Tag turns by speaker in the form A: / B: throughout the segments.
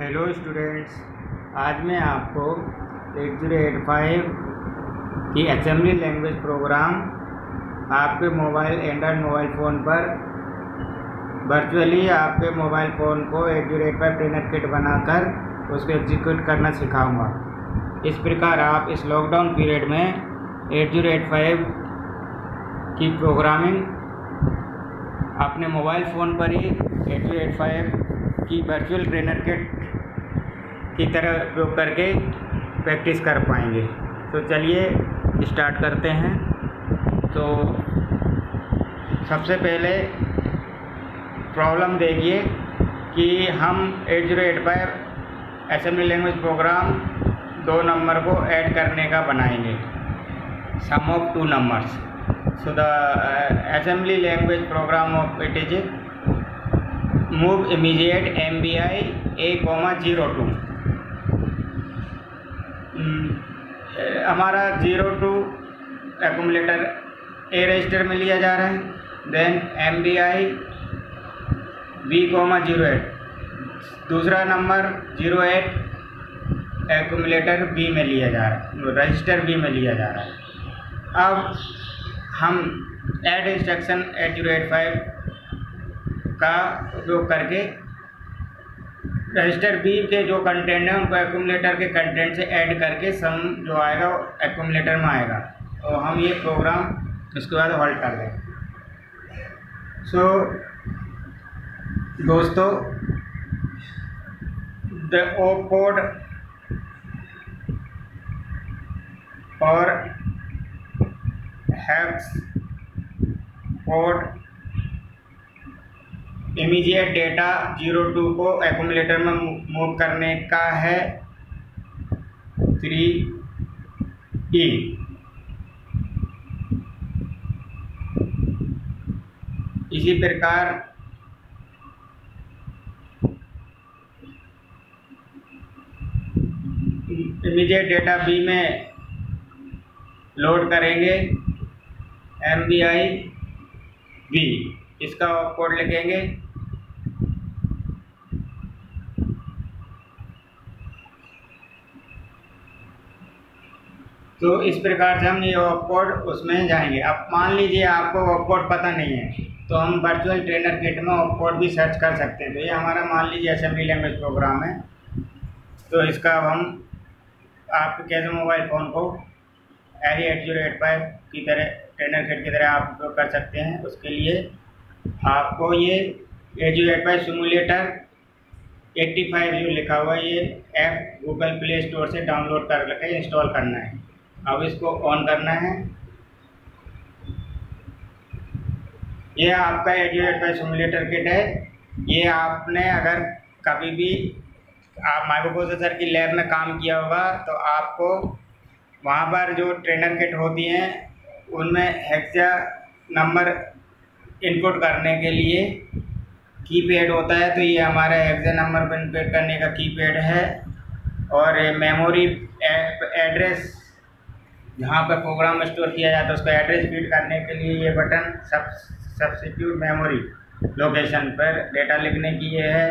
A: Hello students आज मैं आपको एट ज़ीरो एट फाइव की असेंबली लैंग्वेज प्रोग्राम आपके मोबाइल एंड्रॉयड मोबाइल फ़ोन पर वर्चुअली आपके मोबाइल फ़ोन को eight zero eight five trainer kit बनाकर उसको एग्जीक्यूट करना सिखाऊँगा। इस प्रकार आप इस लॉकडाउन पीरियड में एट ज़ीरो एट फाइव की प्रोग्रामिंग अपने मोबाइल फ़ोन पर ही एट ज़ीरो एट फाइव की वर्चुअल ट्रेनर किट की तरह उपयोग करके प्रैक्टिस कर पाएँगे। तो चलिए स्टार्ट करते हैं। तो सबसे पहले प्रॉब्लम देखिए कि हम eight zero eight five assembly language program दो नंबर को ऐड करने का बनाएँगे। Sum of two numbers so uh, assembly language program of it is move immediate mbi a comma zero two हमारा zero two accumulator A register में लिया जा रहा है. Then M B I B comma zero eight दूसरा नंबर zero eight accumulator B में लिया जा रहा है. रजिस्टर बी में लिया जा रहा है. अब हम add instruction eight zero eight five का उपयोग करके रजिस्टर बी के जो कंटेंट है उनको एकुमुलेटर के कंटेंट से ऐड करके सम जो आएगा वो एकुमुलेटर में आएगा। तो हम ये प्रोग्राम उसके बाद हॉल्ट कर देंगे सो so, दोस्तों द ओ कोड और HEPS code immediate data zero two को एकुमुलेटर में मूव करने का है थ्री ई इसी प्रकार इमीजिएट डेटा बी में लोड करेंगे एम बी आई बी इसका कोड लिखेंगे। तो इस प्रकार से हम ये ऑफ़ कोड उसमें जाएँगे। अब मान लीजिए आपको ऑफ़ कोड पता नहीं है तो हम वर्चुअल ट्रेनर किट में ऑफ़ कोड भी सर्च कर सकते हैं। तो ये हमारा मान लीजिए असेंबली लैंग्वेज प्रोग्राम है। तो इसका हम आपके कैसे मोबाइल फ़ोन को एरी एट ज़ीरो एट फाइव की तरह ट्रेनर किट की तरह आप उपयोग कर सकते हैं, उसके लिए आपको ये eight zero eight five simulator eighty five जो लिखा हुआ है। ये ऐप गूगल प्ले स्टोर से डाउनलोड कर के इंस्टॉल करना है। अब इसको ऑन करना है। ये आपका एट फाइव सिमुलेटर किट है। ये आपने अगर कभी भी आप माइक्रो प्रोसेसर की लैब में काम किया होगा तो आपको वहाँ पर जो ट्रेनर किट होती हैं, उनमें हेक्सा नंबर इनपुट करने के लिए कीपैड होता है। तो ये हमारा हेक्सा नंबर इनपुट करने का कीपैड है। और मेमोरी एड्रेस जहाँ पर प्रोग्राम स्टोर किया जाता है, उसका एड्रेस फ़ीड करने के लिए ये बटन सब सब्सिट्यूट मेमोरी लोकेशन पर डेटा लिखने की ये है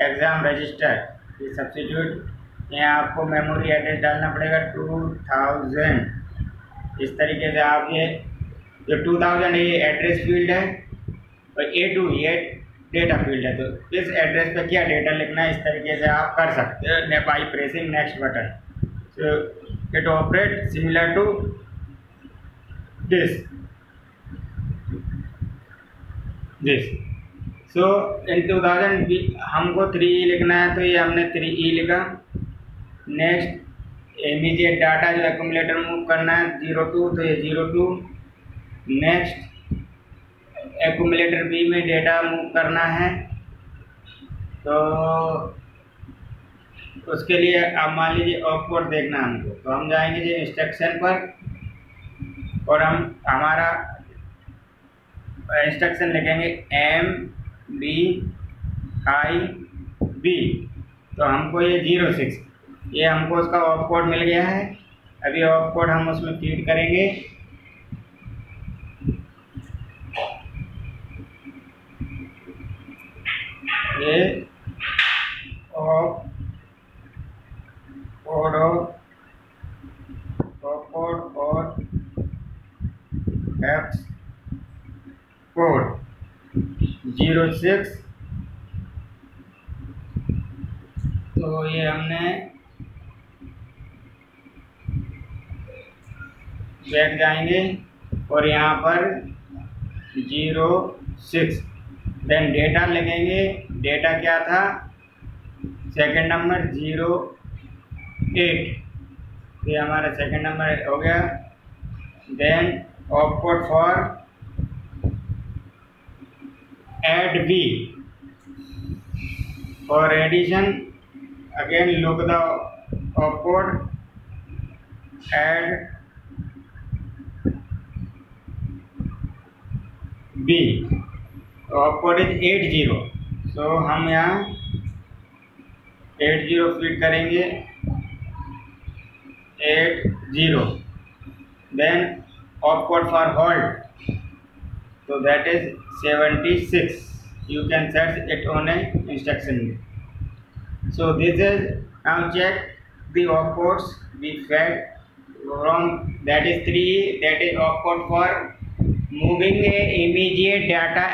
A: एग्ज़ाम रजिस्टर ये सब्सिट्यूट यहाँ आपको मेमोरी एड्रेस डालना पड़ेगा टू थाउज़ेंड इस तरीके से आप ये जो टू थाउज़ेंड ये एड्रेस फ़ील्ड है और ए टू ये डेटा फ़ील्ड है तो इस एड्रेस पे क्या डेटा लिखना है, इस तरीके से आप कर सकते हो by pressing next button so it operates similar to this. This. So, in 2000 हमको थ्री ई लिखना है तो ये हमने थ्री ई लिखा। नेक्स्ट इमीडिएट डाटा जो एकुमुलेटर मूव करना है ज़ीरो टू तो ये zero two next accumulator B में डेटा मूव करना है। तो उसके लिए आप मान लीजिए ऑफ़ कोड देखना हमको। तो हम जाएँगे जी इंस्ट्रक्शन पर और हम हमारा इंस्ट्रक्शन लिखेंगे एम बी आई बी तो हमको ये ज़ीरो सिक्स ये हमको उसका ऑफ़ कोड मिल गया है। अभी ऑफ़ कोड हम उसमें फ़ीड करेंगे। ये ऑफ़ ऑपकोड हो ऑपकोड और एक्स कोड ज़ीरो सिक्स। तो ये हमने बैक जाएँगे और यहाँ पर ज़ीरो सिक्स। देन डेटा लगेंगे डेटा क्या था? Second number zero eight. ये हमारा सेकंड नंबर हो गया। Then opcode for add B for addition again look the opcode add B तो इज़ एट ज़ीरो सो हम यहाँ एट ज़ीरो फिट करेंगे। Eight zero then opcode for hold तो that is seventy six you can search it on a instruction में so this is I check दॉकोर्ट्स we fat from that is three that is opcode for moving a immediate data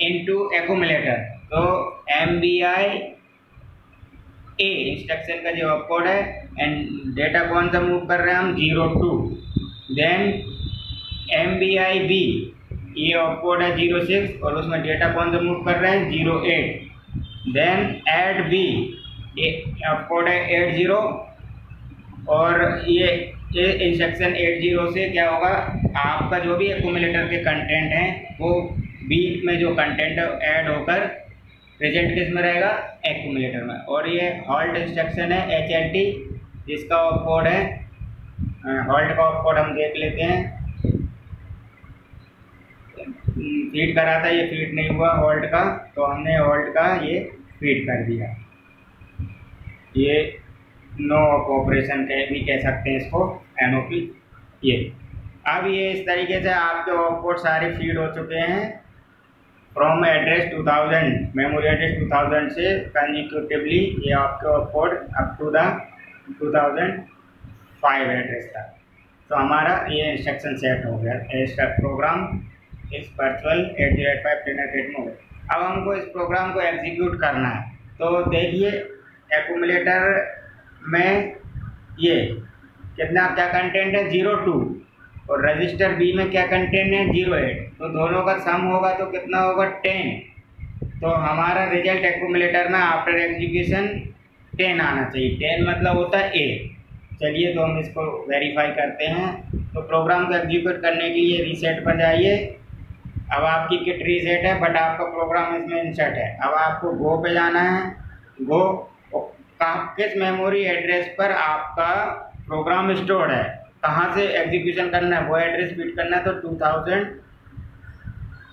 A: into accumulator तो M B I A instruction का जो of code है and data कौन सा move कर रहे हैं हम? Zero two then M B I B ये ऑपकोड है ज़ीरो सिक्स और उसमें डेटा कौन सा मूव कर रहे हैं? Zero eight then add B opcode है एट ज़ीरो और ये ये इंस्ट्रक्शन एट ज़ीरो से क्या होगा? आपका जो भी एकोमुलेटर के कंटेंट हैं, वो बी में जो कंटेंट है ऐड होकर रिज़ल्ट किसमें रहेगा? एकोमुलेटर में. और ये हॉल्ट इंस्ट्रक्शन है एच एल टी जिसका ऑफ़ कोड है हॉल्ट का ऑफ़ कोड हम देख लेते हैं। फ़ीड करा था, ये फ़ीड नहीं हुआ हॉल्ट का तो हमने हॉल्ट का ये फ़ीड कर दिया। ये नो ऑपरेशन कह, भी कह सकते हैं इसको एनओपी ये। अब ये इस तरीके से आपके ऑपकोड सारे फ़ीड हो चुके हैं। फ्रॉम एड्रेस 2000 मेमोरी एड्रेस 2000 से कंजिक्यूटिवली ये आपके opcode up to the 2005 address तक। तो हमारा ये इंस्ट्रक्शन सेट हो गया प्रोग्राम इस virtual eight zero eight five ten eight में अब हमको इस प्रोग्राम को एग्जीक्यूट करना है। तो देखिए एकुमुलेटर में ये, कितना, क्या कंटेंट है? ज़ीरो टू और रजिस्टर बी में क्या कंटेंट है? ज़ीरो एट तो दोनों का सम होगा तो कितना होगा? टेन तो हमारा रिज़ल्ट एक्यूमुलेटर में आफ्टर एग्जीक्यूशन टेन आना चाहिए। टेन मतलब होता है ए चलिए तो हम इसको वेरीफाई करते हैं। तो प्रोग्राम को एग्जीक्यूट करने के लिए रीसेट पर जाइए। अब आपकी किट रीसेट है बट आपका प्रोग्राम इसमें इंसर्ट है। अब आपको गो पे जाना है। गो किस मेमोरी एड्रेस पर आपका प्रोग्राम स्टोर है? कहाँ से एग्जीक्यूशन करना है? वो एड्रेस फिट करना है तो two thousand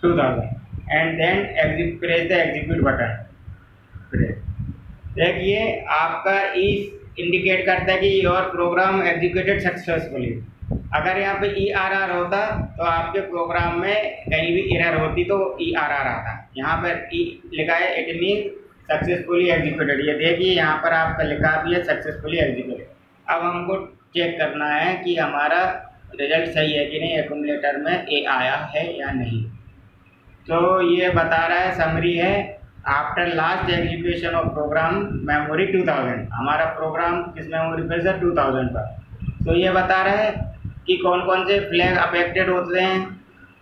A: two thousand and then press the execute button press देखिए, आपका इस इंडिकेट करता है कि योर प्रोग्राम एग्जीक्यूटेड सक्सेसफुली अगर यहाँ पे ई आर आर होता तो आपके प्रोग्राम में कहीं भी एरर होती तो ई आर आर आता। यहाँ पर ई लिखा है इट मीन सक्सेसफुली एग्जीक्यूटेड ये देखिए, यहाँ पर आपका लिखा भी है सक्सेसफुली एग्जीक्यूटेड अब हमको चेक करना है कि हमारा रिज़ल्ट सही है कि नहीं एकुमुलेटर में ए आया है या नहीं। तो ये बता रहा है समरी है after last execution of program memory 2000 हमारा प्रोग्राम किस मेमोरी पर सर 2000 पर। तो ये बता रहा है कि कौन कौन से फ्लैग अफेक्टेड होते हैं।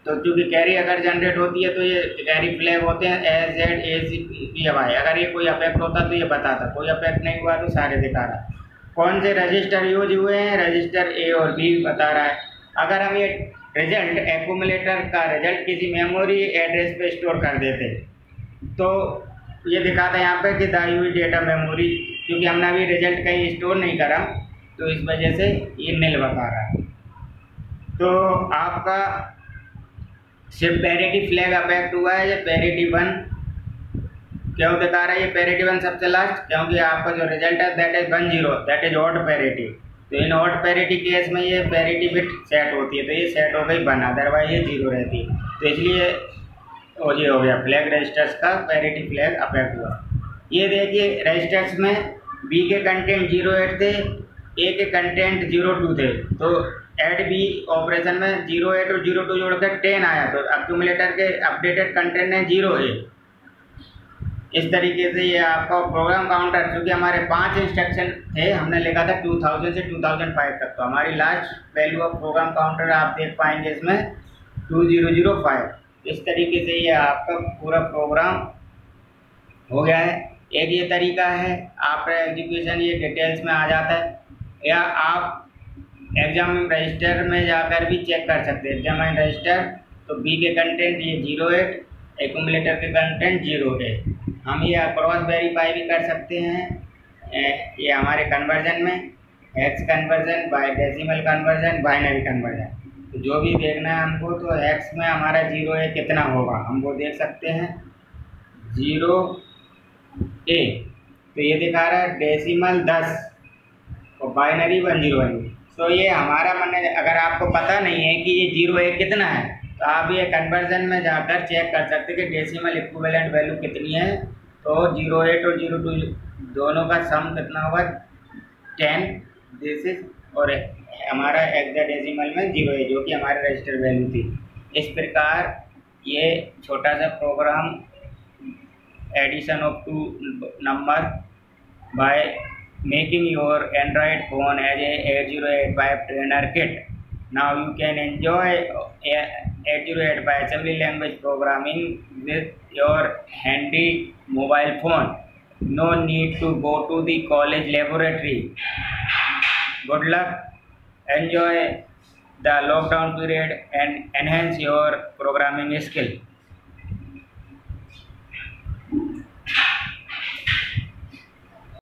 A: तो क्योंकि कैरी अगर जनरेट होती है तो ये कैरी फ्लैग होते हैं S Z A C P I अगर ये कोई अफेक्ट होता तो ये बताता। कोई अफेक्ट नहीं हुआ तो सारे दिखा रहा। कौन से रजिस्टर यूज़ हुए हैं? रजिस्टर ए और बी बता रहा है। अगर हम ये रिज़ल्ट एक्यूमुलेटर का रिज़ल्ट किसी मेमोरी एड्रेस पे स्टोर कर देते तो ये दिखाता है यहाँ पे कि दाई हुई डेटा मेमोरी क्योंकि हमने अभी रिज़ल्ट कहीं स्टोर नहीं करा तो इस वजह से ये नील बता रहा है। तो आपका सिर्फ़ पेरिटी फ्लैग अफेक्ट हुआ है, या पेरिटी वन क्यों दिखा रहा है? ये पेरिटी वन सबसे लास्ट क्योंकि आपका जो रिज़ल्ट है that is one zero that is odd parity तो इन ऑट पेरिटी केस में ये पेरिटी बिट सेट होती है तो ये सेट हो गई वन अदरवाइज़ ये ज़ीरो रहती है। तो इसलिए, ओ जी, हो गया। फ्लैग रजिस्टर्स का पेरिटी फ्लैग अफेक्ट हुआ। ये देखिए रजिस्टर्स में बी के कंटेंट ज़ीरो एट थे ए के कंटेंट ज़ीरो टू थे। तो एड बी ऑपरेशन में ज़ीरो एट और ज़ीरो टू जोड़कर टेन आया तो अक्यूमुलेटर के अपडेटेड कंटेंट है ज़ीरो ए इस तरीके से ये आपका प्रोग्राम काउंटर क्योंकि हमारे पाँच इंस्ट्रक्शन थे, हमने लिखा था 2000 से 2005 तक तो हमारी last value of program counter आप देख पाएँगे इसमें 2005 इस तरीके से ये आपका पूरा प्रोग्राम हो गया है। एक ये तरीका है आपका एग्जीक्यूशन ये डिटेल्स में आ जाता है। या आप एग्ज़ाम रजिस्टर में जाकर भी चेक कर सकते हैं। एग्ज़ाम एंड रजिस्टर तो बी के कंटेंट ये ज़ीरो एट एकुमुलेटर के कंटेंट ज़ीरो एट हम ये क्रॉस वेरीफाई भी कर सकते हैं ये हमारे कन्वर्जन में hex conversion by decimal conversion binary conversion तो जो भी देखना है हमको तो एक्स में हमारा ज़ीरो है कितना होगा? हम वो देख सकते हैं ज़ीरो ए तो ये दिखा रहा है डेसिमल दस, और बाइनरी वन ज़ीरो वन तो ये हमारा मन अगर आपको पता नहीं है कि ये ज़ीरो ए कितना है तो आप ये कन्वर्जन में जाकर चेक कर सकते कि डेसिमल इक्विवेलेंट वैल्यू कितनी है। तो ज़ीरो एट और ज़ीरो टू दोनों का सम कितना होगा? टेन दिस इज़ और हमारा डेसिमल में ज़ीरो है, जो कि हमारे रजिस्टर वैल्यू थी। इस प्रकार ये छोटा सा program addition of two number by making your Android phone as a 8085 trainer kit. Now you can enjoy uh, 8085 assembly language programming with your handy mobile phone. No need to go to the college laboratory. Good luck. Enjoy the lockdown period and enhance your programming skill.